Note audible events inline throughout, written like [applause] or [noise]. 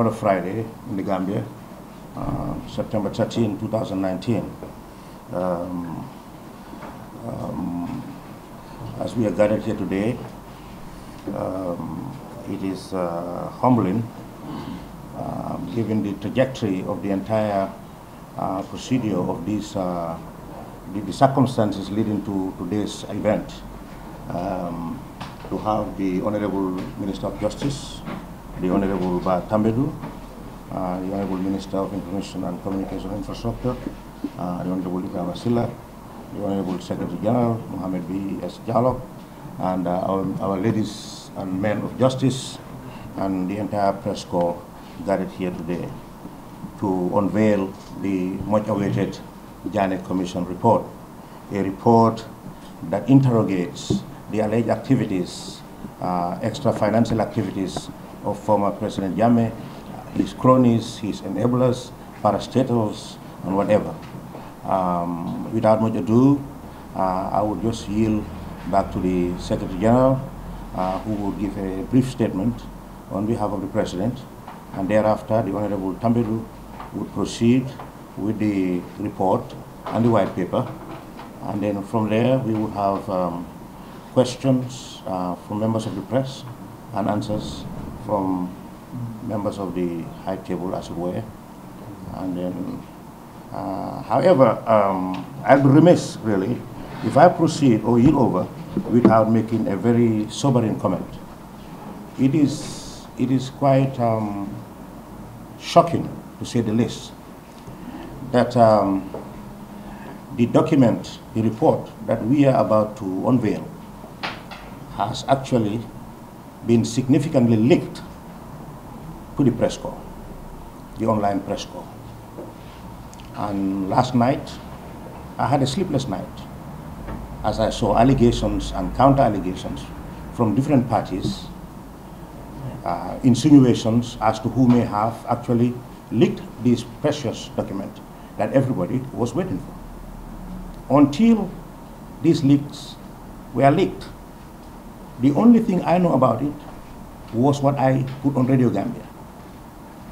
another Friday in the Gambia, uh, September 13, 2019. Um, um, as we are gathered here today, um, it is uh, humbling uh, given the trajectory of the entire uh, procedure of these, uh, the, the, circumstances leading to today's event. Um, to have the Honorable Minister of Justice, the Honorable Tambadou, uh, the Honorable Minister of Information and Communication Infrastructure, uh, the Honorable Ebrima Sillah, the Honorable Secretary General Mohammed B. S. Jallow, and uh, our, our ladies and men of justice, and the entire press corps gathered here today to unveil the much awaited Janneh Commission report, a report that interrogates the alleged activities, uh, extra financial activities of former President Jammeh, his cronies, his enablers, parastatals, and whatever. Um, without much ado, uh, I would just yield back to the Secretary General, uh, who will give a brief statement on behalf of the President, and thereafter the Honorable Tambadou would proceed with the report and the white paper, and then from there we would have um, questions uh, from members of the press and answers from members of the high table, as it were. And then, uh, however, um, I'll be remiss, really, if I proceed or yield over without making a very sobering comment. It is, it is quite um, shocking, to say the least, that um, the document, the report that we are about to unveil has actually been significantly linked to the press corps, the online press corps. And last night, I had a sleepless night as I saw allegations and counter allegations from different parties, uh, insinuations as to who may have actually leaked this precious document that everybody was waiting for. Until these leaks were leaked, the only thing I know about it was what I put on Radio Gambia.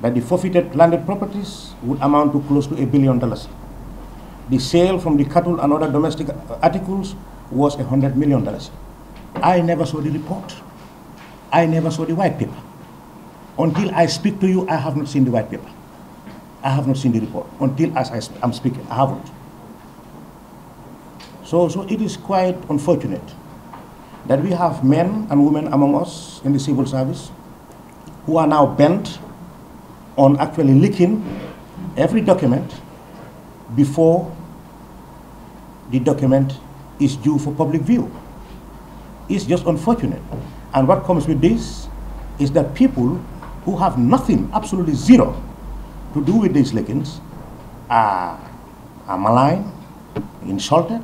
That the forfeited landed properties would amount to close to a billion dollars. The sale from the cattle and other domestic uh, articles was a hundred million dollars. I never saw the report. I never saw the white paper. Until I speak to you, I have not seen the white paper. I have not seen the report. Until as I am speaking, I haven't. So, so it is quite unfortunate that we have men and women among us in the civil service who are now bent on actually leaking every document before the document is due for public view. It's just unfortunate. And what comes with this is that people who have nothing, absolutely zero, to do with these leakings are, are maligned, insulted,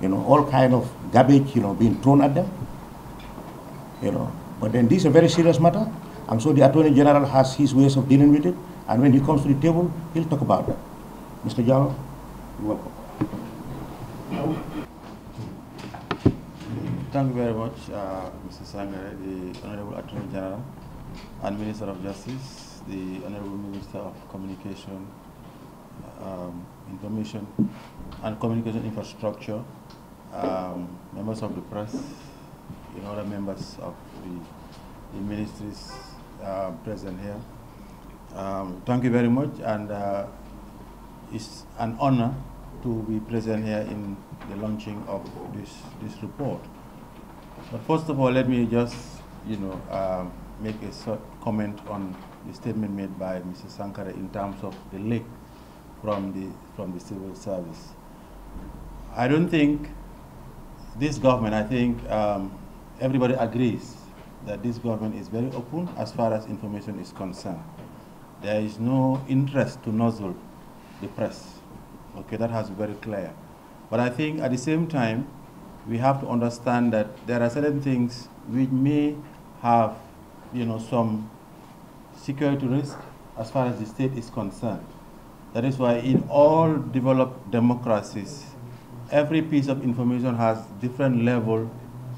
you know, all kind of garbage, you know, being thrown at them, you know. But then this is a very serious matter. I'm sure the Attorney General has his ways of dealing with it, and when he comes to the table, he'll talk about that. Mr. Jallow, you're welcome. Thank you very much, uh, Mr. Sankareh, the Honorable Attorney General and Minister of Justice, the Honorable Minister of Communication, um, Information and Communication Infrastructure, um, members of the press, you know, other members of the, the ministries uh, present here. Um, thank you very much, and uh, it's an honor to be present here in the launching of this this report. But first of all, let me just, you know, uh, make a short comment on the statement made by Mr. Sankareh in terms of the leak from the from the civil service. I don't think this government, I think um, everybody agrees that this government is very open as far as information is concerned. There is no interest to nuzzle the press. Okay, that has been very clear. But I think at the same time, we have to understand that there are certain things which may have, you know, some security risk as far as the state is concerned. That is why in all developed democracies, every piece of information has different level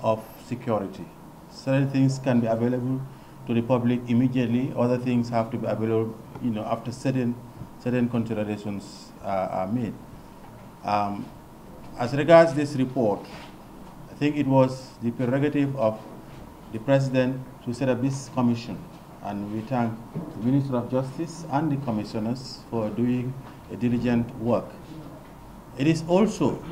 of security. Certain things can be available to the public immediately. Other things have to be available, you know, after certain certain considerations are made. Um, as regards this report, I think it was the prerogative of the president to set up this commission, and we thank the Minister of Justice and the commissioners for doing a diligent work. It is also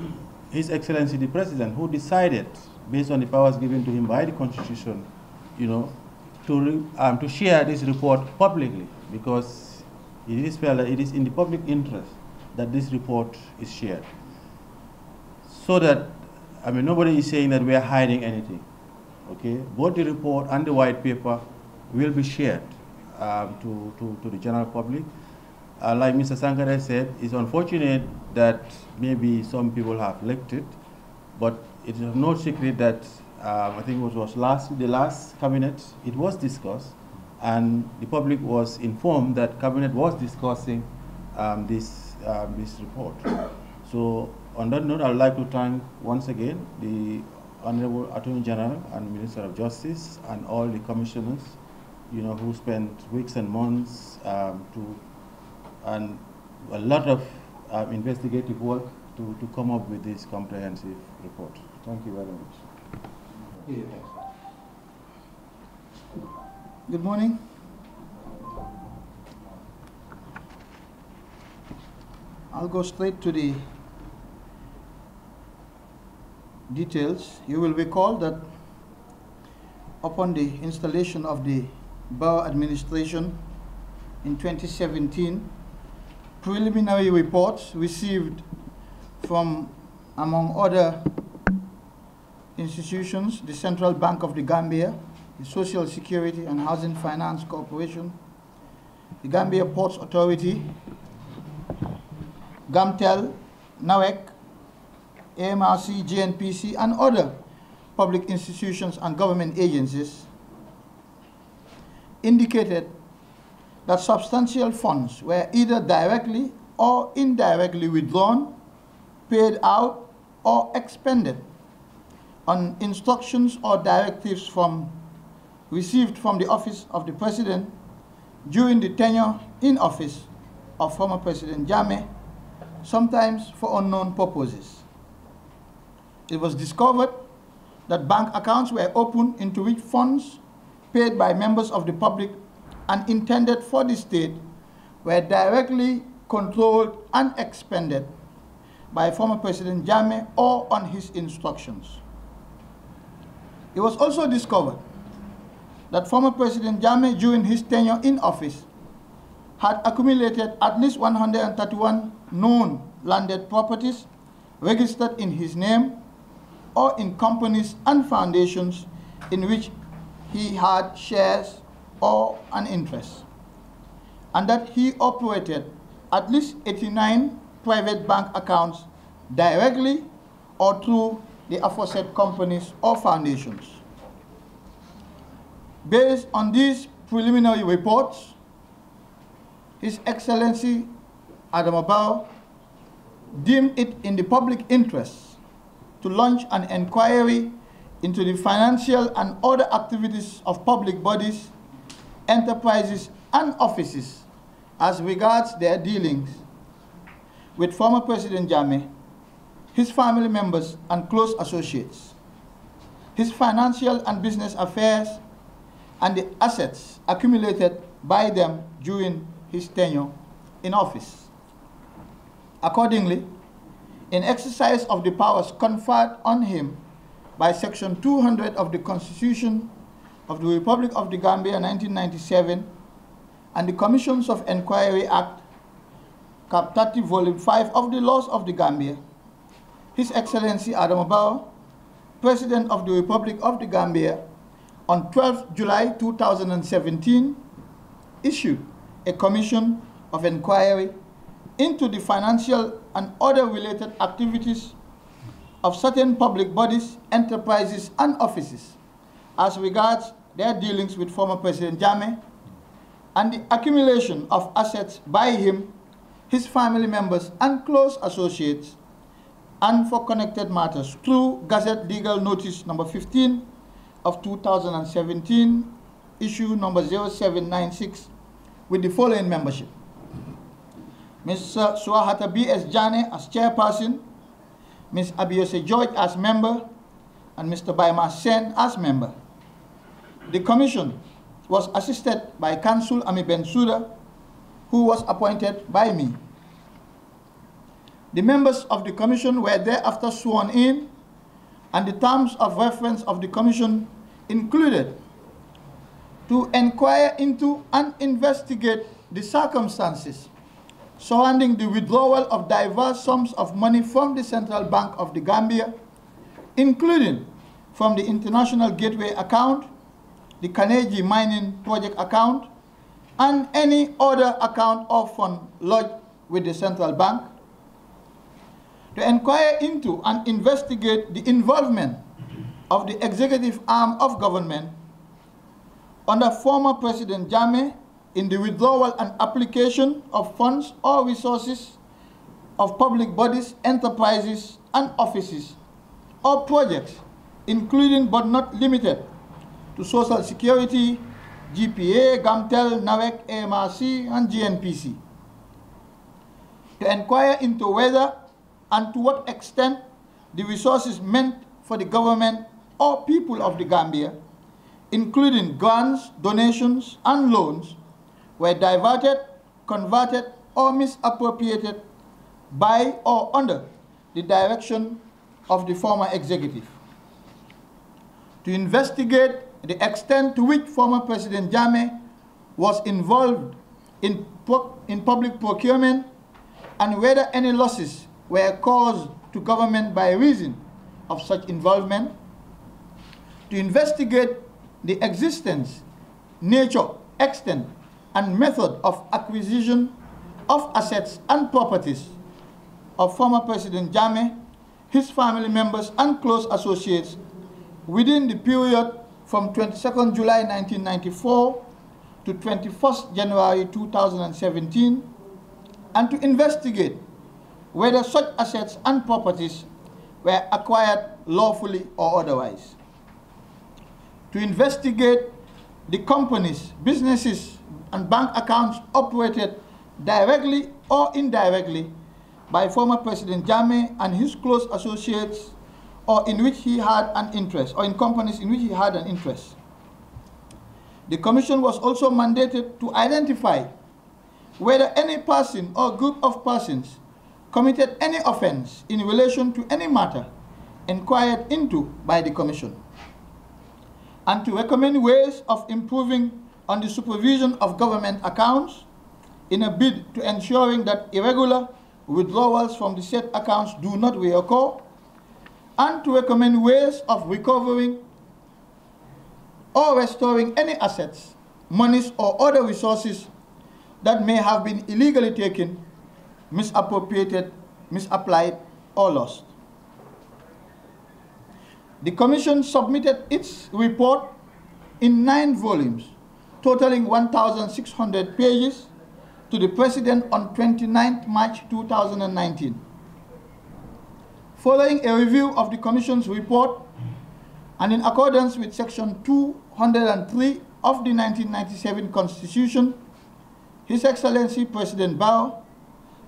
His Excellency the President who decided, based on the powers given to him by the Constitution, you know, to, um, to share this report publicly because it is felt that it is in the public interest that this report is shared. So that, I mean, nobody is saying that we are hiding anything. Okay, both the report and the white paper will be shared um, to, to, to the general public. Uh, like Mr. Sankareh said, it's unfortunate that maybe some people have leaked it, but it is no secret that um, I think it was last the last cabinet it was discussed, and the public was informed that cabinet was discussing um, this um, this report. So on that note, I would like to thank once again the Honorable Attorney General and Minister of Justice and all the commissioners, you know, who spent weeks and months um, to and a lot of uh, investigative work to, to come up with this comprehensive report. Thank you very much. Good morning. I'll go straight to the details. You will recall that upon the installation of the Barrow administration in 2017, preliminary reports received from, among other institutions, the Central Bank of the Gambia, the Social Security and Housing Finance Corporation, the Gambia Ports Authority, GAMTEL, NAWEC, AMRC, GNPC, and other public institutions and government agencies indicated that substantial funds were either directly or indirectly withdrawn, paid out, or expended on instructions or directives from received from the office of the president during the tenure in office of former President Jammeh sometimes for unknown purposes. It was discovered that bank accounts were opened into which funds paid by members of the public and intended for the state were directly controlled and expended by former President Jammeh or on his instructions. It was also discovered that former President Jammeh during his tenure in office had accumulated at least 131 known landed properties registered in his name or in companies and foundations in which he had shares or an interest, and that he operated at least 89 private bank accounts directly or through the aforesaid companies or foundations. Based on these preliminary reports, his Excellency Adama Barrow deemed it in the public interest to launch an inquiry into the financial and other activities of public bodies, enterprises, and offices as regards their dealings with former President Jammeh, his family members and close associates, his financial and business affairs, and the assets accumulated by them during his tenure in office. Accordingly, in exercise of the powers conferred on him by Section 200 of the Constitution of the Republic of the Gambia 1997 and the Commissions of Inquiry Act, Cap 30, Volume 5 of the Laws of the Gambia, His Excellency Adama Barrow, President of the Republic of the Gambia, on 12 July 2017, issued a commission of inquiry into the financial and other related activities of certain public bodies, enterprises, and offices as regards their dealings with former President Jammeh and the accumulation of assets by him, his family members, and close associates, and for connected matters through Gazette Legal Notice number 15 of 2017 issue number 0796 with the following membership. Ms. Surahata B.S. Janneh as chairperson, Ms. Abiose George as member, and Mr. Baima Sen as member. The commission was assisted by Counsel Amie Bensouda, who was appointed by me. The members of the commission were thereafter sworn in, and the terms of reference of the commission included to inquire into and investigate the circumstances surrounding the withdrawal of diverse sums of money from the Central Bank of the Gambia, including from the International Gateway account, the Carnegie Mining Project account, and any other account or fund lodged with the Central Bank, to inquire into and investigate the involvement of the executive arm of government under former President Jammeh in the withdrawal and application of funds or resources of public bodies, enterprises, and offices or projects, including but not limited to Social Security, GPA, GAMTEL, NAWEC, AMRC, and GNPC. To inquire into whether and to what extent the resources meant for the government or people of the Gambia, including grants, donations, and loans, were diverted, converted, or misappropriated by or under the direction of the former executive. To investigate the extent to which former President Jammeh was involved in, in public procurement and whether any losses were caused to government by reason of such involvement, to investigate the existence, nature, extent, and method of acquisition of assets and properties of former President Jammeh, his family members, and close associates within the period from 22nd July 1994 to 21st January 2017, and to investigate whether such assets and properties were acquired lawfully or otherwise. To investigate the companies, businesses, and bank accounts operated directly or indirectly by former President Jammeh and his close associates or in which he had an interest, or in companies in which he had an interest. The Commission was also mandated to identify whether any person or group of persons committed any offense in relation to any matter inquired into by the Commission, and to recommend ways of improving on the supervision of government accounts in a bid to ensuring that irregular withdrawals from the said accounts do not reoccur, and to recommend ways of recovering or restoring any assets, monies, or other resources that may have been illegally taken misappropriated, misapplied, or lost. The Commission submitted its report in nine volumes, totaling 1,600 pages, to the President on 29 March 2019. Following a review of the Commission's report, and in accordance with Section 203 of the 1997 Constitution, His Excellency President Barrow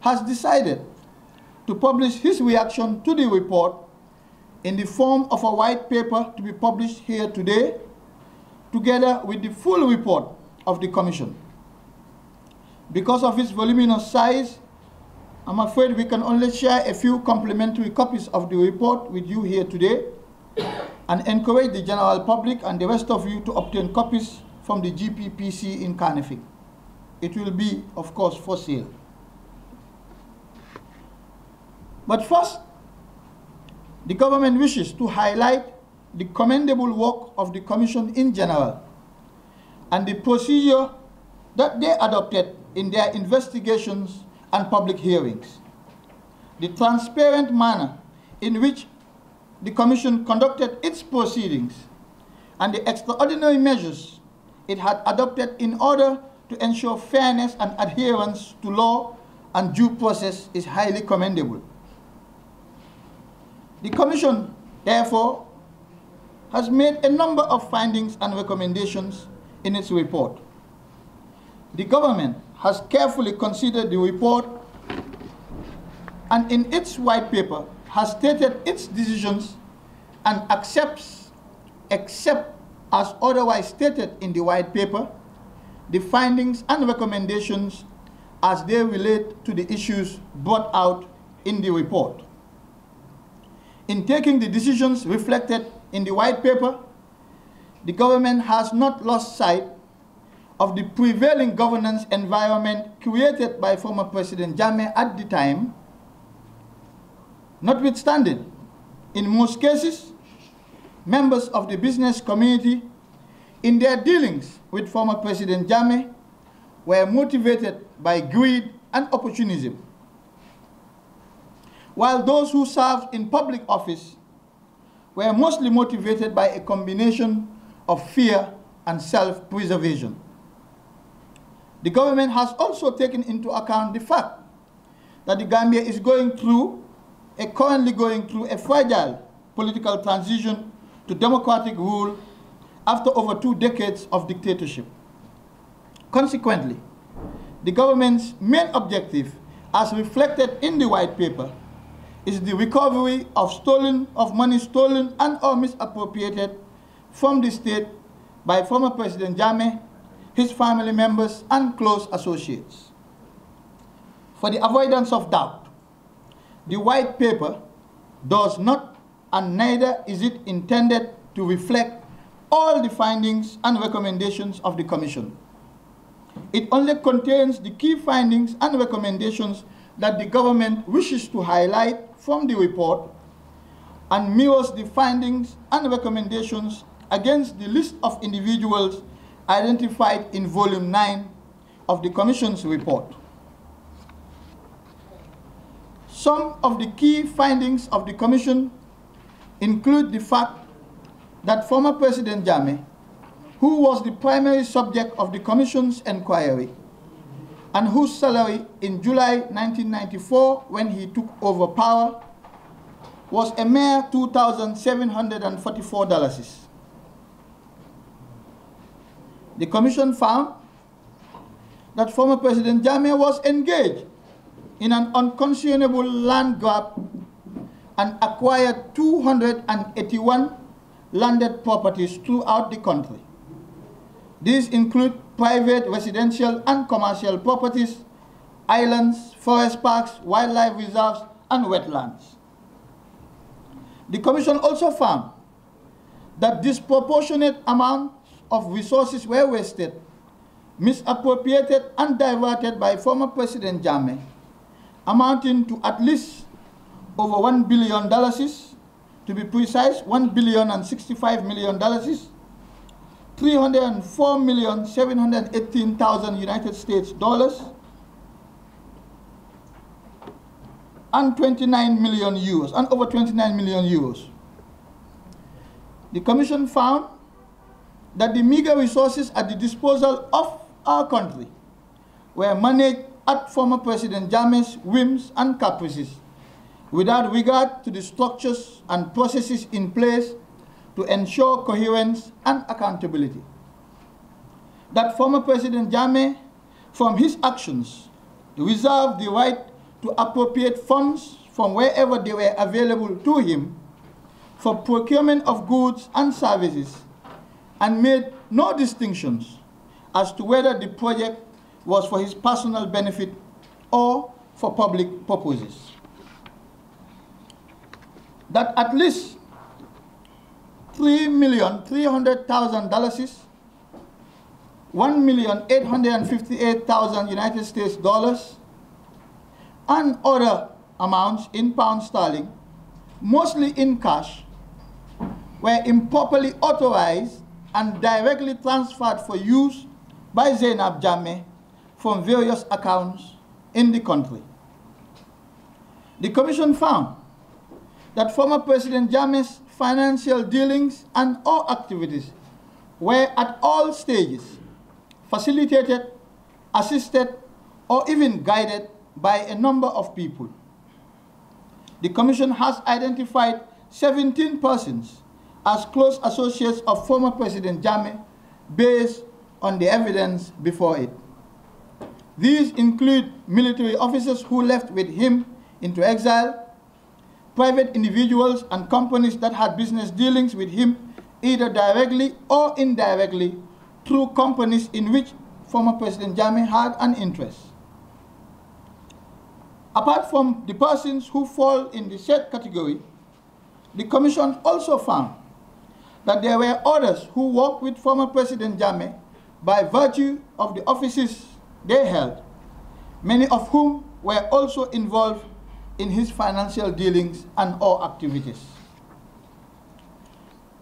has decided to publish his reaction to the report in the form of a white paper to be published here today, together with the full report of the Commission. Because of its voluminous size, I'm afraid we can only share a few complimentary copies of the report with you here today and encourage the general public and the rest of you to obtain copies from the GPPC in Kanifing. It will be, of course, for sale. But first, the government wishes to highlight the commendable work of the Commission in general and the procedure that they adopted in their investigations and public hearings. The transparent manner in which the Commission conducted its proceedings and the extraordinary measures it had adopted in order to ensure fairness and adherence to law and due process is highly commendable. The Commission, therefore, has made a number of findings and recommendations in its report. The government has carefully considered the report and in its white paper has stated its decisions and accepts, except as otherwise stated in the white paper, the findings and recommendations as they relate to the issues brought out in the report. In taking the decisions reflected in the white paper, the government has not lost sight of the prevailing governance environment created by former President Jammeh at the time. Notwithstanding, in most cases, members of the business community in their dealings with former President Jammeh were motivated by greed and opportunism. While those who served in public office were mostly motivated by a combination of fear and self-preservation. The government has also taken into account the fact that the Gambia is going through, a currently going through a fragile political transition to democratic rule after over two decades of dictatorship. Consequently, the government's main objective, as reflected in the white paper, is the recovery of stolen of money stolen and or misappropriated from the state by former President Jammeh, his family members, and close associates. For the avoidance of doubt, the white paper does not and neither is it intended to reflect all the findings and recommendations of the Commission. It only contains the key findings and recommendations that the government wishes to highlight from the report and mirrors the findings and recommendations against the list of individuals identified in Volume 9 of the Commission's report. Some of the key findings of the Commission include the fact that former President Jammeh, who was the primary subject of the Commission's inquiry, and whose salary in July 1994, when he took over power, was a mere $2,744. The Commission found that former President Jammeh was engaged in an unconscionable land grab and acquired 281 landed properties throughout the country. These include private residential and commercial properties, islands, forest parks, wildlife reserves, and wetlands. The Commission also found that disproportionate amounts of resources were wasted, misappropriated, and diverted by former President Jammeh, amounting to at least over $1 billion, to be precise, $1 billion and $65 million, 304 million 718,000 United States dollars and 29 million euros and over 29 million euros. The commission found that the meager resources at the disposal of our country were managed at former President Jammeh's whims and caprices without regard to the structures and processes in place to ensure coherence and accountability. That former President Jammeh, from his actions, reserved the right to appropriate funds from wherever they were available to him for procurement of goods and services and made no distinctions as to whether the project was for his personal benefit or for public purposes. That at least three million three hundred thousand dollars, one million eight hundred and fifty-eight thousand United States dollars, and other amounts in pound sterling, mostly in cash, were improperly authorized and directly transferred for use by Zainab Jammeh from various accounts in the country. The commission found that former President Jammeh's financial dealings and all activities were at all stages facilitated, assisted, or even guided by a number of people. The Commission has identified 17 persons as close associates of former President Jammeh based on the evidence before it. These include military officers who left with him into exile, private individuals and companies that had business dealings with him either directly or indirectly through companies in which former President Jammeh had an interest. Apart from the persons who fall in the said category, the Commission also found that there were others who worked with former President Jammeh by virtue of the offices they held, many of whom were also involved in his financial dealings and or activities.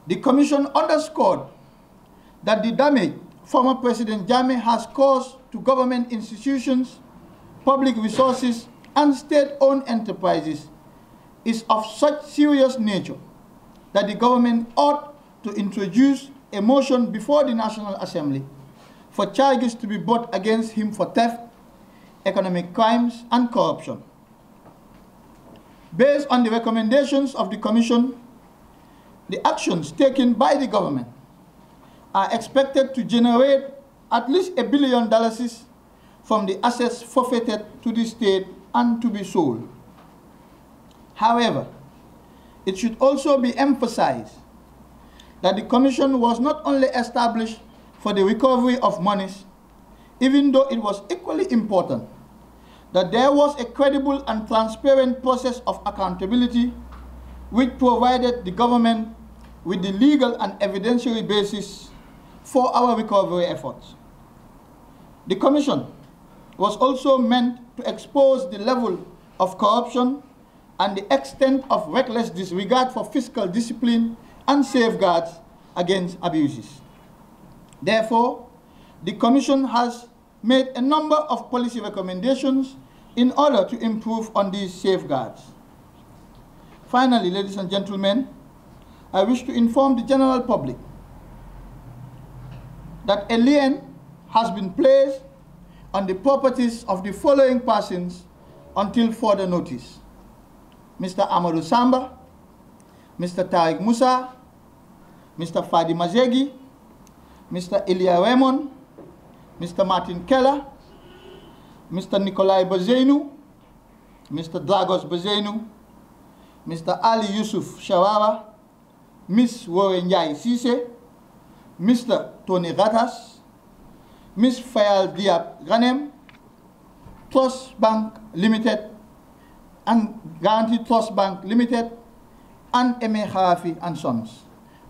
The Commission underscored that the damage former President Jammeh has caused to government institutions, public resources, and state-owned enterprises is of such serious nature that the government ought to introduce a motion before the National Assembly for charges to be brought against him for theft, economic crimes, and corruption. Based on the recommendations of the Commission, the actions taken by the government are expected to generate at least a billion dollars from the assets forfeited to the state and to be sold. However, it should also be emphasized that the Commission was not only established for the recovery of monies, even though it was equally important that there was a credible and transparent process of accountability which provided the government with the legal and evidentiary basis for our recovery efforts. The Commission was also meant to expose the level of corruption and the extent of reckless disregard for fiscal discipline and safeguards against abuses. Therefore, the Commission has made a number of policy recommendations in order to improve on these safeguards. Finally, ladies and gentlemen, I wish to inform the general public that a lien has been placed on the properties of the following persons until further notice. Mr. Amadou Samba, Mr. Tariq Musa, Mr. Fadi Mazegi, Mr. Ilya Raymond, Mr. Martin Keller, Mr. Nikolai Bazenu, Mr. Dragos Bazenu, Mr. Ali Yusuf Shawara, Miss Warren Yai Sise, Mr. Tony Ratas, Miss Fayal Diab Ganem, Trust Bank Limited, and Guarantee Trust Bank Limited, and M.A. Kharafi and Sons.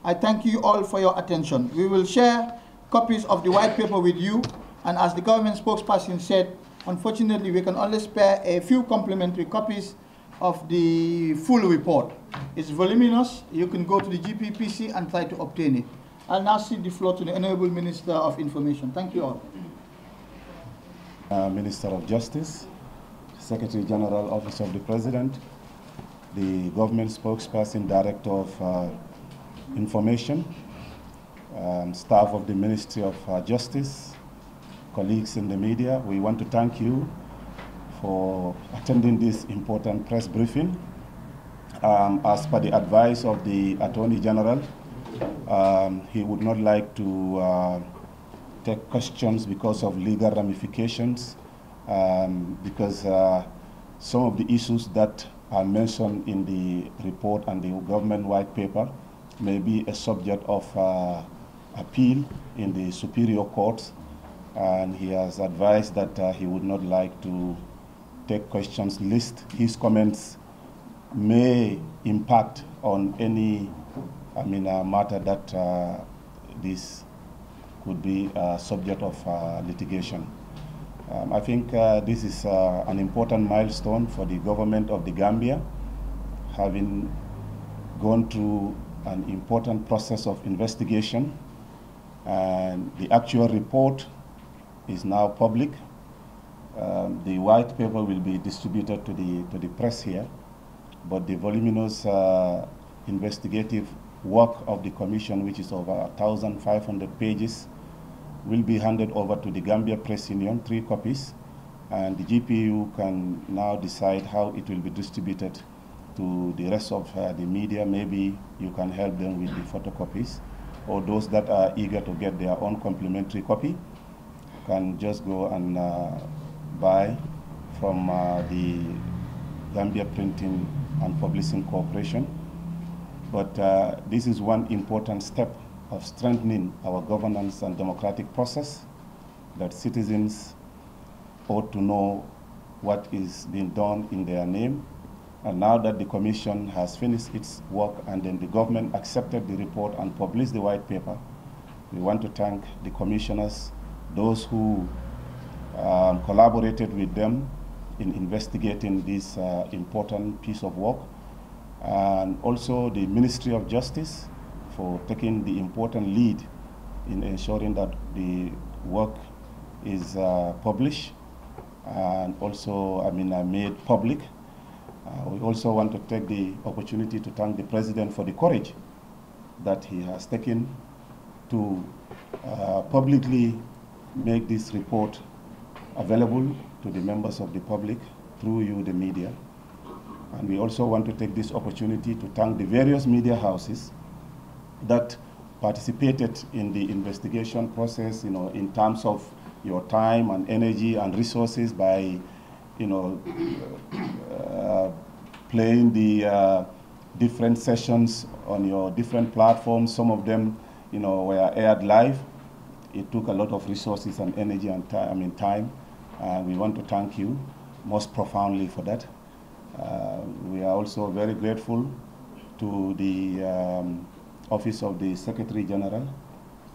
I thank you all for your attention. We will share copies of the white paper with you, and as the government spokesperson said, unfortunately we can only spare a few complimentary copies of the full report. It's voluminous. You can go to the GPPC and try to obtain it. I'll now cede the floor to the Honorable Minister of Information. Thank you all. Uh, Minister of Justice, Secretary General, Office of the President, the government spokesperson, Director of uh, Information, um, staff of the Ministry of uh, Justice, colleagues in the media, we want to thank you for attending this important press briefing. Um, as per the advice of the Attorney General, um, he would not like to uh, take questions because of legal ramifications, um, because uh, some of the issues that are mentioned in the report and the government white paper may be a subject of uh, appeal in the superior courts, and he has advised that uh, he would not like to take questions list. His comments may impact on any, I mean, uh, matter that uh, this could be a subject of uh, litigation. Um, I think uh, this is uh, an important milestone for the government of the Gambia, having gone through an important process of investigation, and the actual report is now public. Um, the white paper will be distributed to the, to the press here, but the voluminous uh, investigative work of the commission, which is over 1,500 pages, will be handed over to the Gambia Press Union, three copies, and the GPU can now decide how it will be distributed to the rest of uh, the media. Maybe you can help them with the photocopies. or those that are eager to get their own complimentary copy can just go and uh, buy from uh, the Gambia Printing and Publishing Corporation. But uh, this is one important step of strengthening our governance and democratic process that citizens ought to know what is being done in their name. And now that the commission has finished its work and then the government accepted the report and published the white paper, we want to thank the commissioners, those who um, collaborated with them in investigating this uh, important piece of work, and also the Ministry of Justice for taking the important lead in ensuring that the work is uh, published and also, I mean, uh, made public. Uh, we also want to take the opportunity to thank the President for the courage that he has taken to uh, publicly make this report available to the members of the public through you, the media. And we also want to take this opportunity to thank the various media houses that participated in the investigation process, you know, in terms of your time and energy and resources by, you know, uh, playing the uh, different sessions on your different platforms. Some of them, you know, were aired live. It took a lot of resources and energy and time. I mean, time. And we want to thank you most profoundly for that. Uh, we are also very grateful to the um, Office of the Secretary General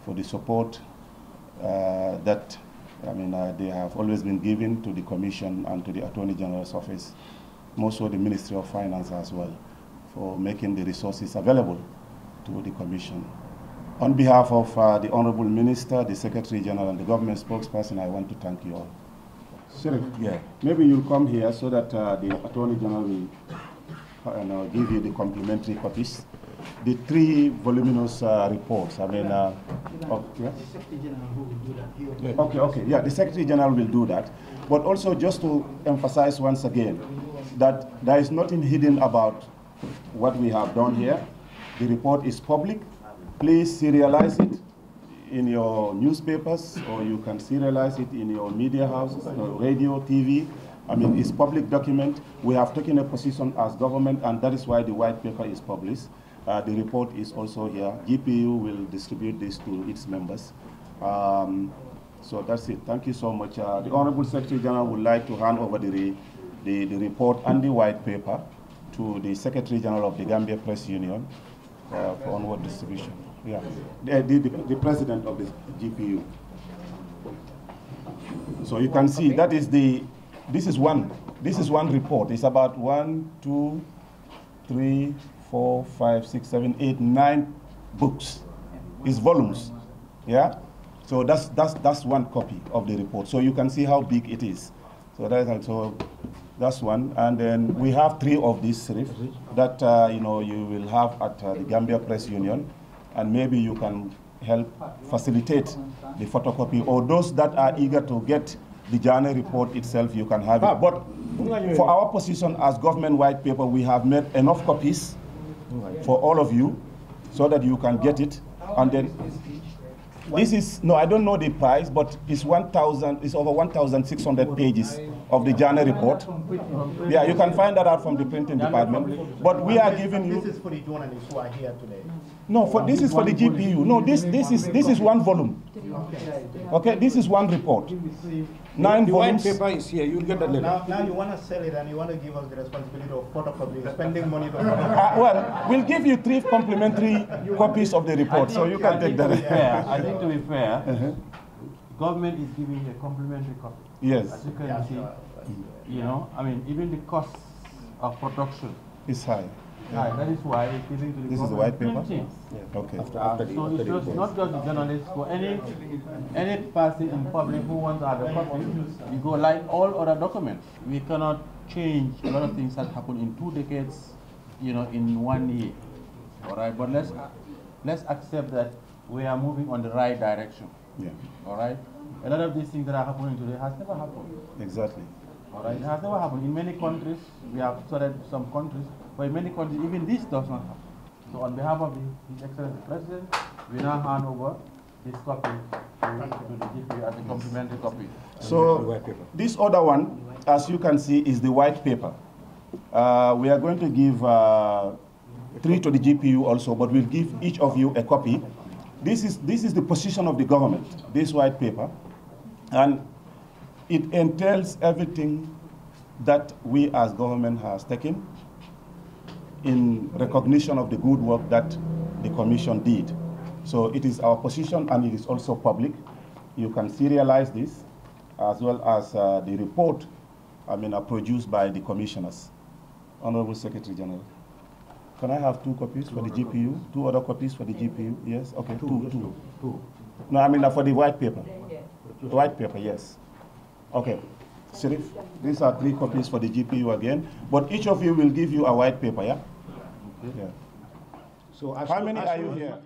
for the support uh, that I mean, uh, they have always been given to the Commission and to the Attorney General's office, most of the Ministry of Finance as well, for making the resources available to the Commission. On behalf of uh, the Honorable Minister, the Secretary General, and the government spokesperson, I want to thank you all. Sheriff, yeah, maybe you'll come here so that uh, the Attorney General will uh, give you the complimentary copies the three voluminous uh, reports. I mean, uh, oh? The Secretary General will do that. Yeah, Okay, okay, yeah, the Secretary General will do that. But also just to emphasize once again that there is nothing hidden about what we have done here. The report is public. Please serialize it in your newspapers or you can serialize it in your media houses, uh, radio, TV. I mean, it's public document. We have taken a position as government and that is why the white paper is published. Uh, the report is also here. GPU will distribute this to its members. Um, so that's it. Thank you so much. Uh, the Honorable Secretary General would like to hand over the, the, the, report and the white paper to the Secretary General of the Gambia Press Union uh, for onward distribution. Yeah, the, the, the, President of the GPU. So you can see that is the, this is one, this is one report. It's about one, two, three, four, five, six, seven, eight, nine books. It's volumes. Yeah? So that's, that's, that's one copy of the report. So you can see how big it is. So that is so that's one. And then we have three of these serif that uh, you know you will have at uh, the Gambia Press Union, and maybe you can help facilitate the photocopy or those that are eager to get the journal report itself, you can have it. But for our position as government white paper, we have made enough copies for all of you so that you can get it. And then this is, no, I don't know the price, but it's 1,000, it's over 1,600 pages of the journal report. Yeah, you can find that out from the printing department. But we are giving you. This is for the journalists who are here today. No, for this is for the GPU. No, this this is this is one volume. Okay, this is one report. Nine the white paper is here. You'll get the letter. Now, now you want to sell it and you want to give us the responsibility of photocopying, spending money for [laughs] Uh, well, we'll give you three complimentary copies of the report, so you can take To be that. fair, [laughs] I think to be fair, Uh-huh. government is giving a complimentary copy. Yes, As you can Yeah, see, sure. you know, I mean, even the cost of production, is high. Yeah, that is why it's giving to the This is the white paper? printing. Okay. Uh, so it's just not just the journalists, for any any person in public who wants to have a copy, you go like all other documents. We cannot change a lot of things that happened in two decades, you know, in one year. All right, but let's let's accept that we are moving on the right direction. Yeah, All right, a lot of these things that are happening today has never happened. exactly. All right, it has never happened in many countries. We have studied some countries, but in many countries, even this does not happen. So on behalf of His Excellency President, we now hand over this copy to, to the GP as a complimentary copy. So this other one, as you can see, is the white paper. Uh, we are going to give uh, three to the GPU also, but we'll give each of you a copy. This is, this is the position of the government, this white paper, and it entails everything that we as government has taken in recognition of the good work that the commission did. So it is our position and it is also public. You can serialize this as well as uh, the report I mean, are produced by the commissioners. Honorable Secretary General. Can I have two copies for the GPU? Two other copies for the GPU? Yes? Okay, two, two. Two. No, I mean uh, for the white paper. The white paper, yes. Okay. Sirif, these are three copies for the GPU again, but each of you will give you a white paper, yeah? Yeah. So as How many as are you here?